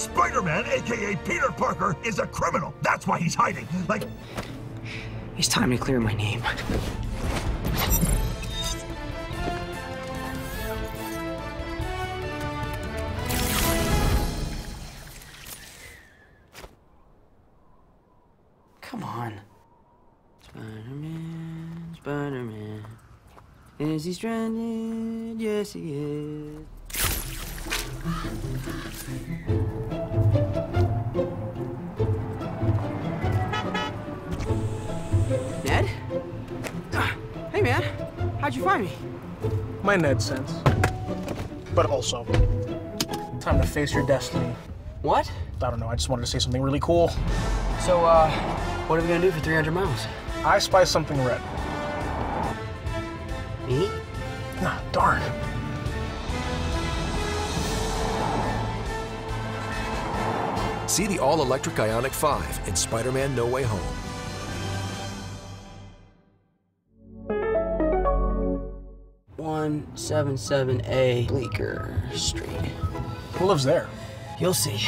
Spider-Man, aka Peter Parker, is a criminal. That's why he's hiding. Like, It's time to clear my name. Come on. Spider-Man, Spider-Man. Is he stranded? Yes, he is. Hey, man. How'd you find me? My Ned sense. But also, time to face your destiny. What? I don't know, I just wanted to say something really cool. So, uh, what are we gonna do for 300 miles? I spy something red. Me? Nah, darn. See the all electric IONIQ 5 in Spider Man No Way Home. One seven seven A Bleecker Street. Who lives there? You'll see.